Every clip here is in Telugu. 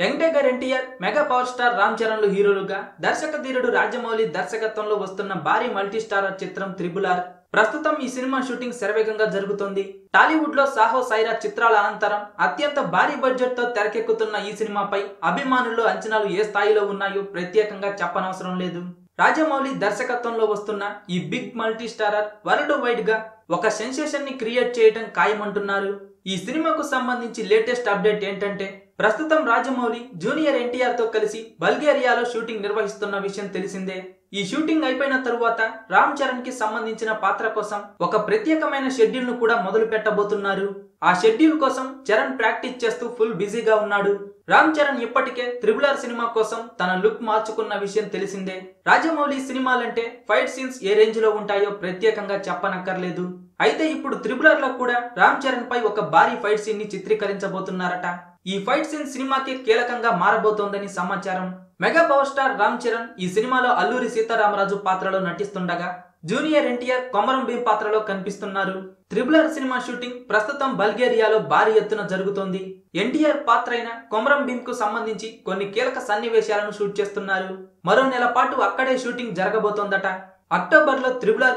వెంకటేగర్ NTR mega power star Ram చరణ్లు హీరోలుగా దర్శక ధీరుడు రాజమౌళి దర్శకత్వంలో వస్తున్న భారీ మల్టీ స్టారర్ చిత్రం త్రిబుల్ ఆర్. ప్రస్తుతం ఈ సినిమా షూటింగ్ శరవేగంగా జరుగుతోంది. టాలీవుడ్లో సాహో సైరా చిత్రాల అనంతరం అత్యంత భారీ బడ్జెట్తో తెరకెక్కుతున్న ఈ సినిమాపై అభిమానుల్లో అంచనాలు ఏ స్థాయిలో ఉన్నాయో ప్రత్యేకంగా చెప్పనవసరం లేదు. రాజమౌళి దర్శకత్వంలో వస్తున్న ఈ బిగ్ మల్టీ స్టారర్ వరల్డ్ వైడ్గా ఒక సెన్సేషన్ని క్రియేట్ చేయడం ఖాయమంటున్నారు. ఈ సినిమాకు సంబంధించి లేటెస్ట్ అప్డేట్ ఏంటంటే ప్రస్తుతం రాజమౌళి జూనియర్ ఎన్టీఆర్తో కలిసి బల్గేరియాలో షూటింగ్ నిర్వహిస్తున్న విషయం తెలిసిందే. ఈ షూటింగ్ అయిపోయిన తరువాత రామ్ చరణ్కి సంబంధించిన పాత్ర కోసం ఒక ప్రత్యేకమైన షెడ్యూల్ను కూడా మొదలు పెట్టబోతున్నారు. ఆ షెడ్యూల్ కోసం చరణ్ ప్రాక్టీస్ చేస్తూ ఫుల్ బిజీగా ఉన్నాడు. రామ్ చరణ్ ఇప్పటికే త్రిబులర్ సినిమా కోసం తన లుక్ మార్చుకున్న విషయం తెలిసిందే. రాజమౌళి సినిమాలంటే ఫైట్ సీన్స్ ఏ రేంజ్లో ఉంటాయో ప్రత్యేకంగా చెప్పనక్కర్లేదు. అయితే ఇప్పుడు త్రిబులర్లో కూడా రామ్ చరణ్ పై ఒక భారీ ఫైట్ సీన్ని చిత్రీకరించబోతున్నారట. ఈ ఫైట్ సీన్ సినిమాకి కీలకంగా మారబోతోందని సమాచారం. Mega power star Ram Charan ఈ సినిమాలో అల్లూరి సీతారామరాజు పాత్రలో నటిస్తుండగా జూనియర్ ఎన్టీఆర్ కొమరం భీం పాత్రలో కనిపిస్తున్నారు. త్రిబులర్ సినిమా షూటింగ్ ప్రస్తుతం బల్గేరియాలో భారీ ఎత్తున జరుగుతోంది. ఎన్టీఆర్ పాత్ర అయిన కొమరం భీం కు సంబంధించి కొన్ని కీలక సన్నివేశాలను షూట్ చేస్తున్నారు. మరో నెల పాటు అక్కడే షూటింగ్ జరగబోతోందట. అక్టోబర్లో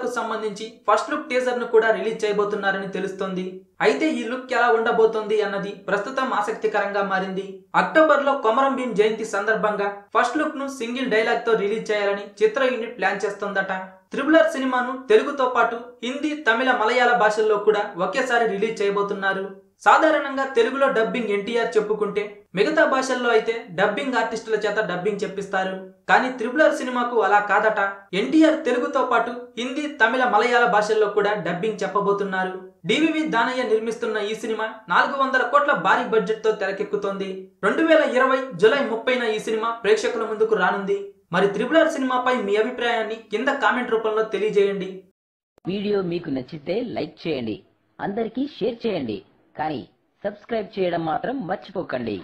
కు సంబంధించి ఫస్ట్ లుక్ టీజర్ను కూడా రిలీజ్ చేయబోతున్నారని తెలుస్తోంది. అయితే ఈ లుక్ ఎలా ఉండబోతోంది అన్నది ప్రస్తుతం ఆసక్తికరంగా మారింది. అక్టోబర్లో కొమరం భీం జయంతి సందర్భంగా ఫస్ట్ లుక్ను సింగిల్ డైలాగ్తో రిలీజ్ చేయాలని చిత్ర యూనిట్ ప్లాన్ చేస్తోందట. త్రిబులర్ సినిమాను తెలుగుతో పాటు హిందీ తమిళ మలయాళ భాషల్లో కూడా ఒకేసారి రిలీజ్ చేయబోతున్నారు. సాధారణంగా తెలుగులో డబ్బింగ్ ఎన్టీఆర్ చెప్పుకుంటే మిగతా భాషల్లో అయితే డబ్బింగ్ ఆర్టిస్టుల చేత డబ్బింగ్ చెప్పిస్తారు. కానీ త్రిబుల్ సినిమాకు అలా కాదట. ఎన్టీఆర్ తెలుగుతో పాటు హిందీ తమిళ మలయాళ భాషల్లో కూడా డబ్బింగ్ చెప్పబోతున్నారు. డివివి దానయ్య నిర్మిస్తున్న ఈ సినిమా నాలుగు వందల కోట్ల భారీ బడ్జెట్తో తెరకెక్కుతోంది. రెండు వేల ఇరవై జూలై ముప్పైన ఈ సినిమా ప్రేక్షకుల ముందుకు రానుంది. మరి త్రిబుల్ సినిమాపై మీ అభిప్రాయాన్ని కింద కామెంట్ రూపంలో తెలియజేయండి. వీడియో మీకు నచ్చితే లైక్ చేయండి. అందరికీ షేర్ చేయండి. కానీ సబ్స్క్రైబ్ చేయడం మాత్రం మర్చిపోకండి.